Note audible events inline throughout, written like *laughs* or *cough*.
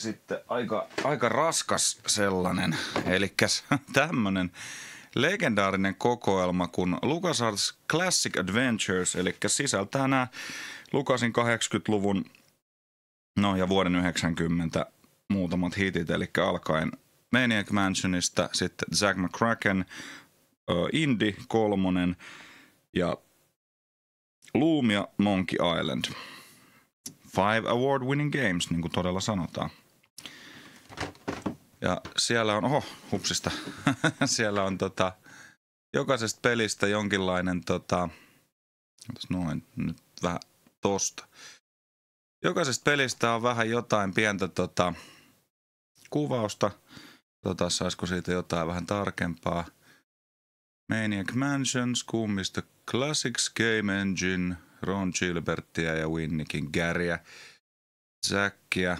sitten aika, aika raskas sellainen. Eli tämmöinen legendaarinen kokoelma kuin LucasArts Classic Adventures, eli sisältää nämä Lukasin 80-luvun no ja vuoden 90 muutamat hitit, eli alkaen Maniac Mansionista, sitten Zack McCracken, Indy kolmonen ja Loom Monkey Island. Five award-winning games, niin kuin todella sanotaan. Ja siellä on, oho, hupsista, *laughs* siellä on tota, jokaisesta pelistä jonkinlainen, tota, noin, nyt vähän tosta. Jokaisesta pelistä on vähän jotain pientä tota, kuvausta. Tota, saisiko siitä jotain vähän tarkempaa. Maniac Mansions, kummista Classics Game Engine, Ron Gilbertia ja Winnikin Garyä, Zackia.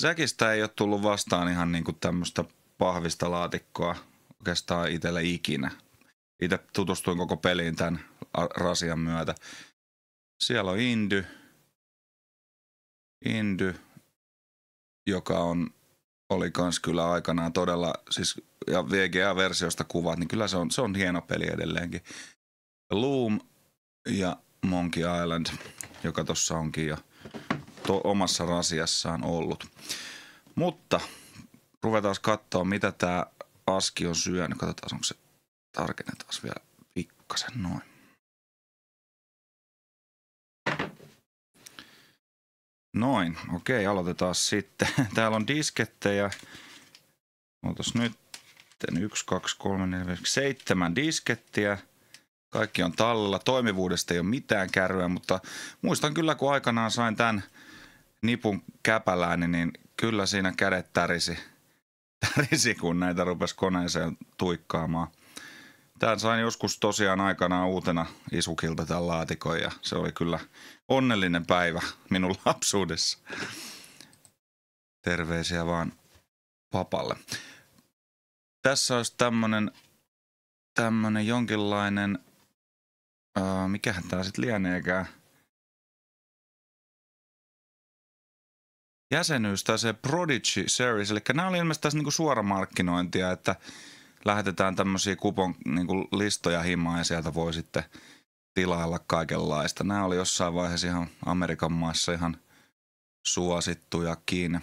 Zackista ei ole tullut vastaan ihan niin kuin tämmöistä pahvista laatikkoa oikeastaan itsellä ikinä. Itse tutustuin koko peliin tämän rasian myötä. Siellä on Indy, Indy, joka on, oli kans kyllä aikanaan todella, siis ja VGA-versiosta kuvat, niin kyllä se on, se on hieno peli edelleenkin. Loom ja Monkey Island, joka tuossa onkin jo to, omassa rasiassaan ollut. Mutta ruvetaan katsoa, mitä tämä aski on syönyt. Katsotaan, onko se tarkennetaan vielä pikkasen noin. Noin, okei, aloitetaan sitten. *laughs* Täällä on diskettejä. Ootas nyt. Yksi, kaksi, kolme, neljä, seitsemän diskettiä. Kaikki on tallella. Toimivuudesta ei ole mitään kärryä, mutta muistan kyllä, kun aikanaan sain tämän nipun käpälääni, niin kyllä siinä kädet tärisi, tärisi kun näitä rupesi koneeseen tuikkaamaan. Tämän sain joskus tosiaan aikanaan uutena isukilta tämän laatikon ja se oli kyllä onnellinen päivä minun lapsuudessa. Terveisiä vaan papalle. Tässä olisi tämmönen, tämmönen jonkinlainen, uh, mikähän tää sitten lieneekään, jäsenyys tai se Prodigy Series. Eli nämä oli ilmeisesti tässä niinku suoramarkkinointia, että lähetetään tämmöisiä kupon niinku listoja himaan ja sieltä voi sitten – tilailla kaikenlaista. Nämä oli jossain vaiheessa ihan Amerikan maissa ihan suosittujakin.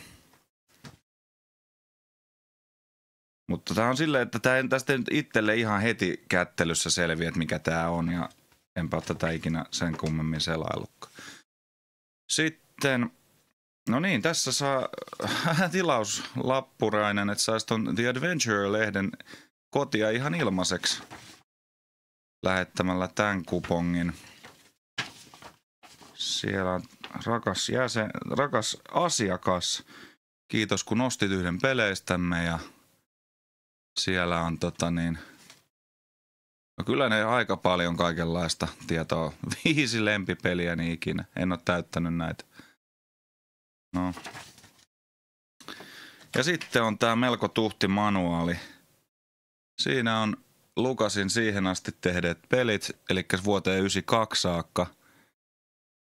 Mutta tämä on silleen, että tämä tästä nyt itselle ihan heti kättelyssä selviä, että mikä tämä on ja enpä ole tätä ikinä sen kummemmin selaillutkaan. Sitten, no niin, tässä saa tilaus lappurainen, että saisi tuon The Adventure-lehden kotia ihan ilmaiseksi lähettämällä tämän kupongin. Siellä on rakas, jäsen, rakas asiakas. Kiitos kun nostit yhden peleistämme ja siellä on tota niin, no kyllä ne aika paljon kaikenlaista tietoa. *laughs* Viisi lempipeliä niin ikinä. En ole täyttänyt näitä. No. Ja sitten on tämä melko tuhti manuaali. Siinä on Lukasin siihen asti tehneet pelit, eli vuoteen 92 saakka.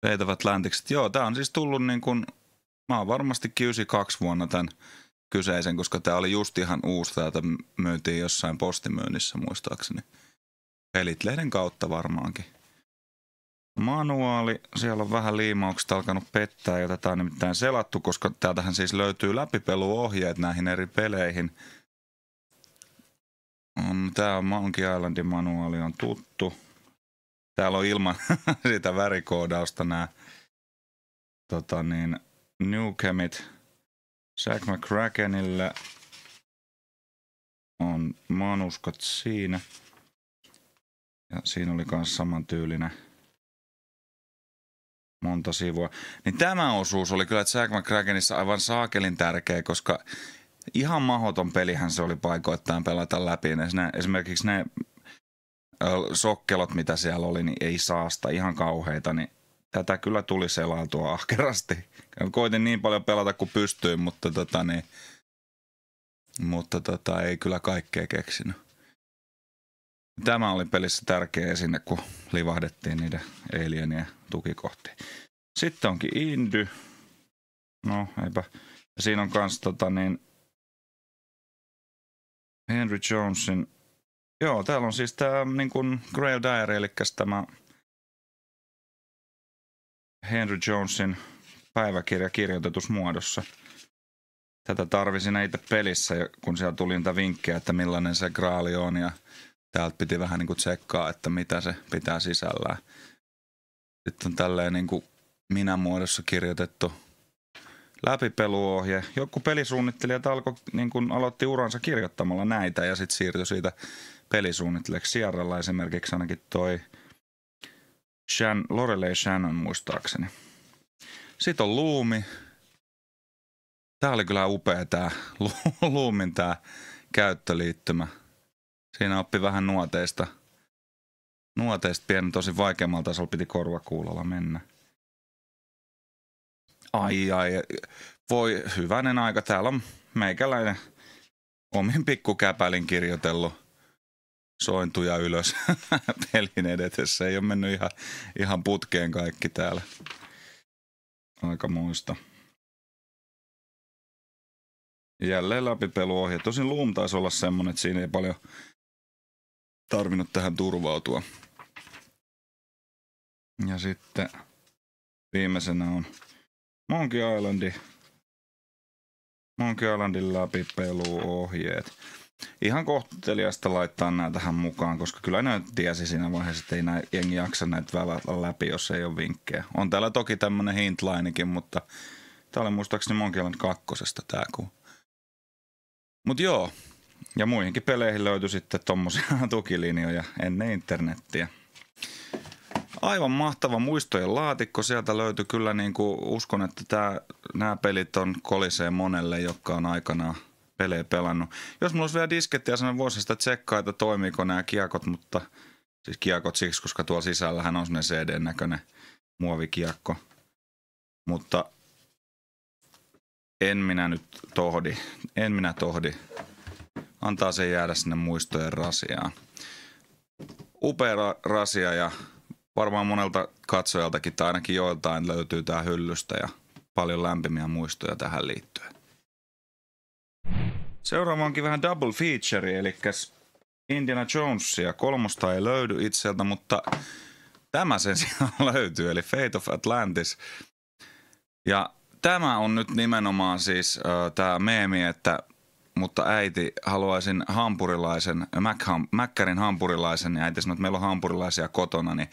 Vetävät läntikset. Joo, tämä on siis tullut niin kuin, mä oon varmastikin 92 vuonna tämän kyseisen, koska tämä oli just ihan uusi. Täältä myytiin jossain postimyynnissä muistaakseni. Pelit-lehden kautta varmaankin. Manuaali, siellä on vähän liimaukset alkanut pettää ja tätä on nimittäin selattu, koska täältähän siis löytyy läpipeluohjeet näihin eri peleihin – on Monkey Islandin manuaali on tuttu. Täällä on ilman *laughs* sitä värikoodausta nämä tota niin, Newcamit Zack McCrackenille on manuskat siinä. Ja siinä oli myös samantyylinen monta sivua. Niin tämä osuus oli kyllä Zack McCrackenissa aivan saakelin tärkeä, koska ihan mahoton pelihän se oli paikoittain pelata läpi. Ne, esimerkiksi ne sokkelot, mitä siellä oli, niin ei saasta ihan kauheita, niin tätä kyllä tuli selautua ahkerasti. Koitin niin paljon pelata kuin pystyin, mutta, tota, niin, mutta tota, ei kyllä kaikkea keksinyt. Tämä oli pelissä tärkeä esine, kun livahdettiin niiden alienien tukikohtiin. Sitten onkin Indy. No, eipä Siinä on kans tota niin, Henry Jonesin, joo täällä on siis tää niin kuin Grail Diary, eli tämä Henry Jonesin päiväkirja kirjoitetussa muodossa. Tätä tarvisin itse pelissä, kun siellä tuli niitä vinkkejä, että millainen se graali on ja täältä piti vähän niin kuin tsekkaa, että mitä se pitää sisällään. Sitten on tälleen niin kuin minä muodossa kirjoitettu läpipeluohje. Joku pelisuunnittelijat alkoi, niin kuin aloitti uransa kirjoittamalla näitä ja sitten siirtyi siitä pelisuunnittelijaksi. Sierralla esimerkiksi ainakin toi Shan, Lorelei Shannon muistaakseni. Sitten on Luumi. Tämä oli kyllä upea tämä *laughs* Luumin tämä käyttöliittymä. Siinä oppi vähän nuoteista. Nuoteista pieni, tosi vaikeammalla tasolla piti korvakuulolla mennä. Ai ai, voi hyvänen aika. Täällä on meikäläinen omin pikkukäpälin kirjoitellut sointuja ylös *laughs* pelin edetessä. Ei ole mennyt ihan, ihan putkeen kaikki täällä. Aika muista. Jälleen läpipeluohje. Tosin Loom taisi olla semmonen, että siinä ei paljon tarvinnut tähän turvautua. Ja sitten viimeisenä on Monkey Islandi. Monkey Islandin läpipeluohjeet. Ihan kohteliasta laittaa nämä tähän mukaan, koska kyllä ne tiesi siinä vaiheessa, että ei näin, jengi jaksa näitä välätä läpi, jos ei ole vinkkejä. On täällä toki tämmönen hintlinekin, mutta tää oli muistaakseni Monkey Island kakkosesta tää kuu. Mut joo, ja muihinkin peleihin löytyi sitten tommosia *laughs* tukilinjoja ennen internettiä. Aivan mahtava muistojen laatikko. Sieltä löytyi kyllä niin kuin, uskon, että tää, nämä pelit on kolisee monelle, jotka on aikanaan pelejä pelannut. Jos mulla olisi vielä disketti ja sanon voisi sitä tsekkaa, että toimiiko nämä kiekot, mutta siis kiekot siksi, koska tuolla sisällähän on sellainen CD-näköinen muovikiekko. Mutta en minä nyt tohdi, en minä tohdi. Antaa se jäädä sinne muistojen rasiaan. Upea rasia ja varmaan monelta katsojaltakin tai ainakin joiltain löytyy tää hyllystä ja paljon lämpimiä muistoja tähän liittyen. Seuraava onkin vähän double feature, eli Indiana Jonesia. Kolmosta ei löydy itseltä, mutta tämä sen sijaan *laughs* löytyy, eli Fate of Atlantis. Ja tämä on nyt nimenomaan siis äh, tämä meemi, että mutta äiti, haluaisin hampurilaisen, Mäkkärin hampurilaisen, ja äiti sanoi, että meillä on hampurilaisia kotona, niin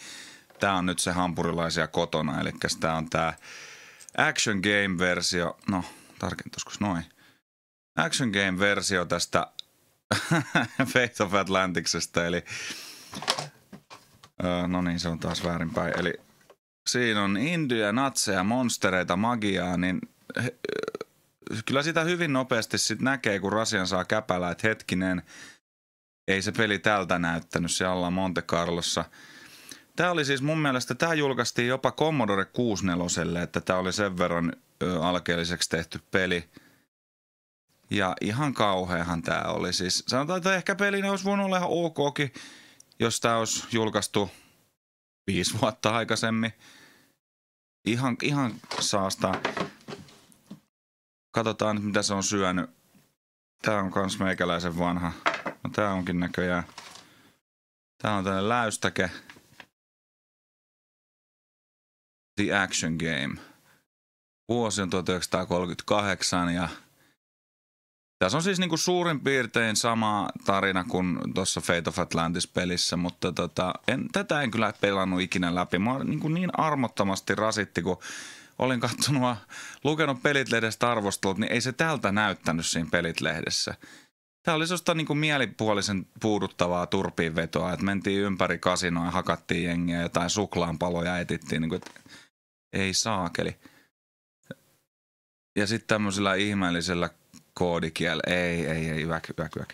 tämä on nyt se hampurilaisia kotona, eli tämä on tämä Action Game-versio, no tarkentuisiko noin, Action Game-versio tästä *laughs* Fate of Atlanticsesta, eli no niin, se on taas väärinpäin. Eli siinä on indyjä, natseja, monstereita, magiaa, niin kyllä sitä hyvin nopeasti sit näkee, kun Rasian saa käpälä, että hetkinen, ei se peli tältä näyttänyt, ollaan Monte Carlossa. Tämä oli siis mun mielestä, tämä julkaistiin jopa Commodore 64, että tämä oli sen verran alkeelliseksi tehty peli – ja ihan kauheahan tämä oli. Siis sanotaan, että ehkä pelinä olisi voinut olla ihan okkin, jos tämä olisi julkaistu viisi vuotta aikaisemmin. Ihan, ihan saasta. Katsotaan mitä se on syönyt. Tää on kans meikäläisen vanha. No tää onkin näköjään. Tää on tällainen läystäke. The Action Game. Vuosi on 1938 ja tässä on siis niinku suurin piirtein sama tarina kuin tuossa Fate of Atlantis-pelissä, mutta tota, en, tätä en kyllä pelannut ikinä läpi. Mä niin, niin armottomasti rasitti, kun olin katsonut, lukenut Pelitlehdestä arvostelut, niin ei se tältä näyttänyt siinä Pelitlehdessä. Tämä oli sellaista niin mielipuolisen puuduttavaa turpiinvetoa, että mentiin ympäri kasinoa hakattiin jengiä, jotain suklaanpaloja etittiin, niin kuin, että ei saakeli. Ja sitten tämmöisellä ihmeellisellä koodikiel. Ei, ei, ei, väk, väk, väk.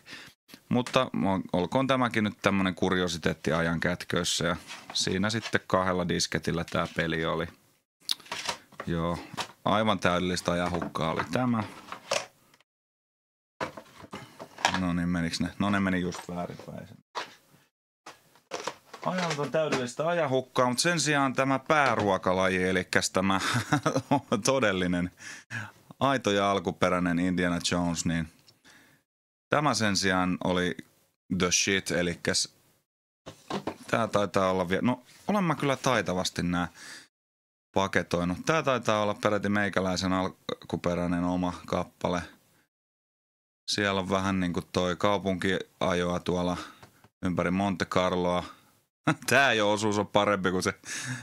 Mutta olkoon tämäkin nyt tämmöinen kuriositeetti ajan kätköissä ja siinä sitten kahdella disketillä tämä peli oli. Joo, aivan täydellistä ajanhukkaa oli tämä. No niin, meniks ne? No ne meni just väärinpäin. Ajalta täydellistä ajanhukkaa, mutta sen sijaan tämä pääruokalaji, eli tämä *laughs* todellinen aito ja alkuperäinen Indiana Jones, niin tämä sen sijaan oli the shit, eli tämä taitaa olla vielä, no olen mä kyllä taitavasti nämä paketoinut. Tämä taitaa olla peräti meikäläisen alkuperäinen oma kappale. Siellä on vähän niin kuin toi kaupunkiajoa tuolla ympäri Monte Carloa. *laughs* Tämä jo osuus on parempi kuin se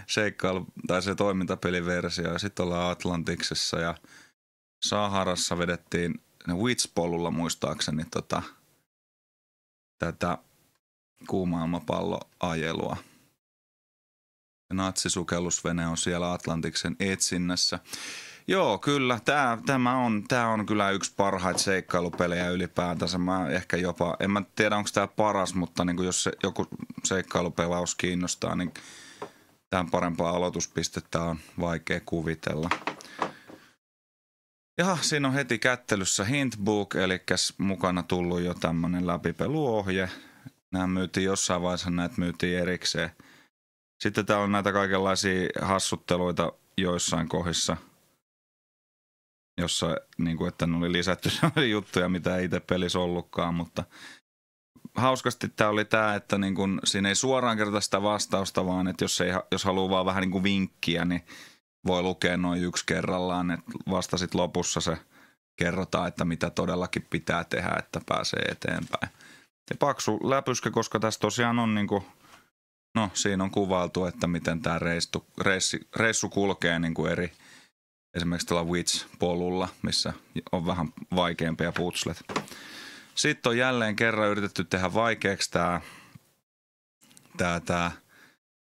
seikkailu tai se toimintapeliversio. Ja sitten ollaan Atlantiksessa ja Saharassa vedettiin Witch-polulla muistaakseni tota, tätä kuumailmapalloajelua. Natsisukellusvene on siellä Atlantiksen etsinnässä. Joo, kyllä. Tämä, tämä, on, tämä on kyllä yksi parhaita seikkailupelejä ylipäätänsä. Mä ehkä jopa, en mä tiedä onko tämä paras, mutta niin jos se, joku seikkailupelaus kiinnostaa, niin tämän parempaa aloituspistettä on vaikea kuvitella. Ja siinä on heti kättelyssä Hintbook, eli mukana tullut jo tämmöinen läpipeluohje. Nämä myytiin jossain vaiheessa, näitä myytiin erikseen. Sitten täällä on näitä kaikenlaisia hassutteluita joissain kohdissa, jossa niin kuin, että ne oli lisätty *laughs* juttuja, mitä ei itse pelissä ollutkaan, mutta hauskasti tämä oli tämä, että niin kuin, siinä ei suoraan kerrota sitä vastausta, vaan että jos, ei, jos haluaa vaan vähän niin kuin vinkkiä, niin voi lukea noin yksi kerrallaan, että vasta sitten lopussa se kerrotaan, että mitä todellakin pitää tehdä, että pääsee eteenpäin. Ja paksu läpyskä, koska tässä tosiaan on niin kuin, no siinä on kuvailtu, että miten tämä reissu, reissu, reissu kulkee niin kuin eri, esimerkiksi tuolla Witch-polulla, missä on vähän vaikeampia putslet. Sitten on jälleen kerran yritetty tehdä vaikeaksi tämä, tämä, tämä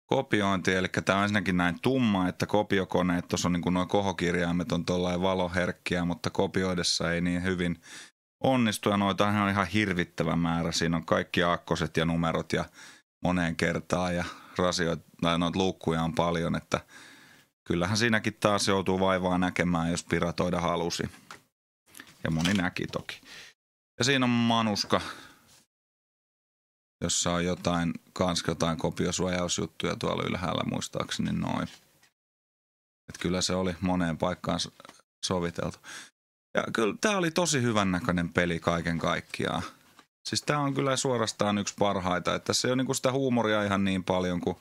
kopiointi, eli tämä on ensinnäkin näin tumma, että kopiokoneet, tuossa on niin kuin nuo kohokirjaimet on tuollainen valoherkkiä, mutta kopioidessa ei niin hyvin onnistu ja noita on ihan hirvittävä määrä. Siinä on kaikki akkoset ja numerot ja moneen kertaan ja rasioita, tai noita luukkuja on paljon, että kyllähän siinäkin taas joutuu vaivaa näkemään, jos piratoida halusi. Ja moni näki toki. Ja siinä on manuska, jossa on jotain, kans jotain kopiosuojausjuttuja tuolla ylhäällä muistaakseni noin. Et kyllä se oli moneen paikkaan soviteltu. Ja kyllä tämä oli tosi hyvän näköinen peli kaiken kaikkiaan. Siis tämä on kyllä suorastaan yksi parhaita, että se on niinku sitä huumoria ihan niin paljon kuin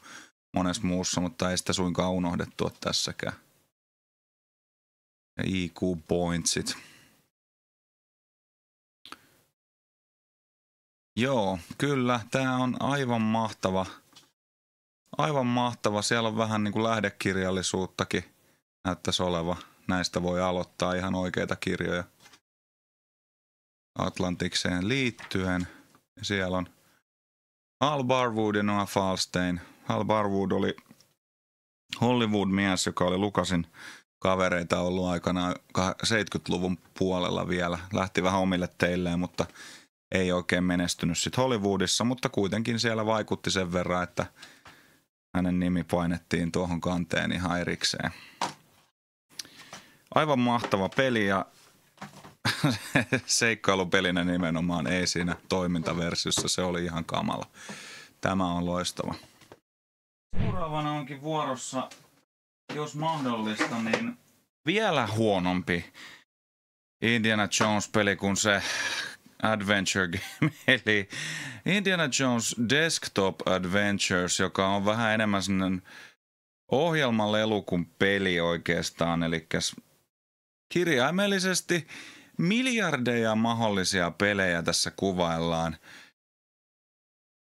monessa muussa, mutta ei sitä suinkaan unohdettu tässäkään. Ja IQ-pointsit. Joo, kyllä. Tämä on aivan mahtava. Aivan mahtava. Siellä on vähän niin kuin lähdekirjallisuuttakin näyttäisi oleva. Näistä voi aloittaa ihan oikeita kirjoja. Atlantikseen liittyen. Ja siellä on Hal Barwood ja Noah Falstein. Hal Barwood oli Hollywood-mies, joka oli Lukasin kavereita ollut aikana 70-luvun puolella vielä. Lähti vähän omille teilleen, mutta ei oikein menestynyt sitten Hollywoodissa, mutta kuitenkin siellä vaikutti sen verran, että hänen nimi painettiin tuohon kanteen ihan erikseen. Aivan mahtava peli ja seikkailupelinä nimenomaan ei siinä toimintaversiossa. Se oli ihan kamala. Tämä on loistava. Seuraavana onkin vuorossa, jos mahdollista, niin vielä huonompi Indiana Jones-peli kuin se Adventure Game, *laughs* eli Indiana Jones Desktop Adventures, joka on vähän enemmän sellainen ohjelmalelu kuin peli oikeastaan, eli kirjaimellisesti miljardeja mahdollisia pelejä tässä kuvaillaan.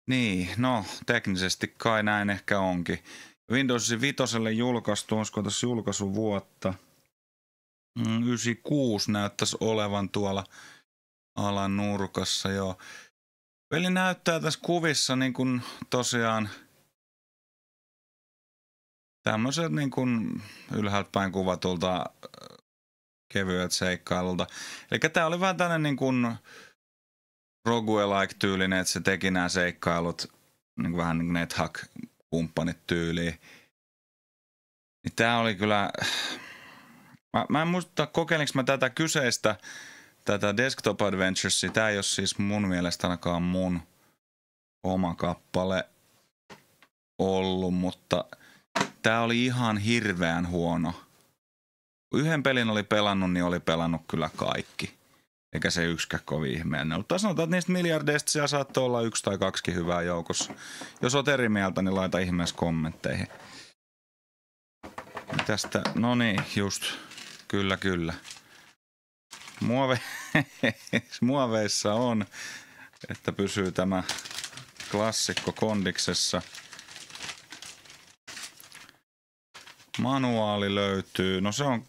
Niin, no teknisesti kai näin ehkä onkin. Windows 5 julkaistu, olisiko tässä julkaisuvuotta? 96 mm, näyttäisi olevan tuolla alan nurkassa, joo. Peli näyttää tässä kuvissa niin kuin tosiaan tämmöiset niin kuin ylhäältä päin kuvatulta kevyet seikkailulta. Eli tämä oli vähän tämmöinen niin kuin roguelike tyylinen, että se teki nämä seikkailut niin kuin vähän niin NetHack-kumppanit tyyliin. Niin tämä oli kyllä... Mä, mä en muista, kokeilinko mä tätä kyseistä, tätä Desktop Adventuresia. Tämä ei ole siis mun mielestä ainakaan mun oma kappale ollut, mutta tämä oli ihan hirveän huono yhden pelin oli pelannut, niin oli pelannut kyllä kaikki. Eikä se yksikään kovin ihmeellinen ollut. Tai sanotaan, että niistä miljardeista siellä saattoi olla yksi tai kaksi hyvää joukossa. Jos oot eri mieltä, niin laita ihmeessä kommentteihin. Tästä, no niin, just, kyllä, kyllä. Muove, *laughs* muoveissa on, että pysyy tämä klassikko kondiksessa. Manuaali löytyy. No se on,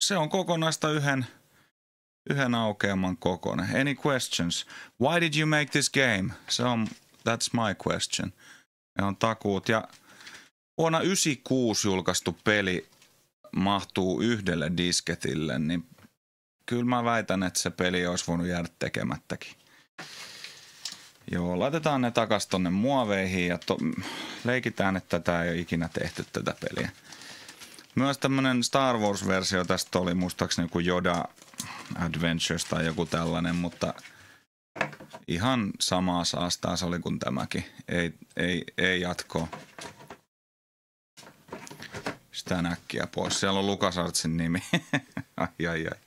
se on kokonaista yhden, yhden aukeaman kokoinen. Any questions? Why did you make this game? Se on, that's my question. Ja on takuut. Ja vuonna 96 julkaistu peli mahtuu yhdelle disketille, niin kyllä mä väitän, että se peli olisi voinut jäädä tekemättäkin. Joo, laitetaan ne takas tonne muoveihin ja to, leikitään, että tätä ei ole ikinä tehty tätä peliä. Myös tämmönen Star Wars-versio tästä oli muistaakseni joku Yoda Adventures tai joku tällainen, mutta ihan samaa saastaa se oli kuin tämäkin. Ei, ei, ei jatkoa. Sitä näkkiä pois. Siellä on Lukasartsin nimi. *laughs* ai, ai, ai.